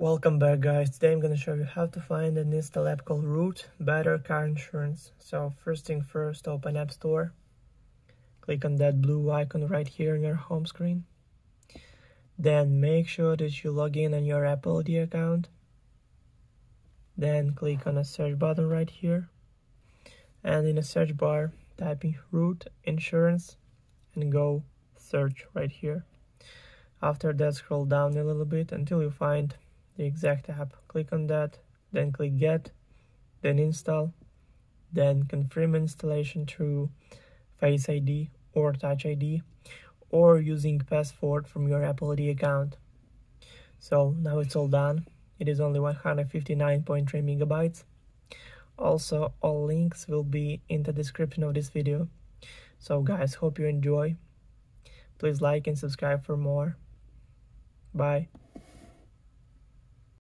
Welcome back guys, today I'm gonna show you how to find an install app called Root Better Car Insurance. So first thing first, open App Store, click on that blue icon right here on your home screen. Then make sure that you log in on your Apple ID account. Then click on the search button right here. And in the search bar, type in Root Insurance and go search right here. After that, scroll down a little bit until you find the exact app. Click on that, then click Get, then Install, then confirm installation through Face ID or Touch ID or using password from your Apple ID account. So now it's all done. It is only 159.3 megabytes. Also, all links will be in the description of this video. So guys, hope you enjoy. Please like and subscribe for more. Bye.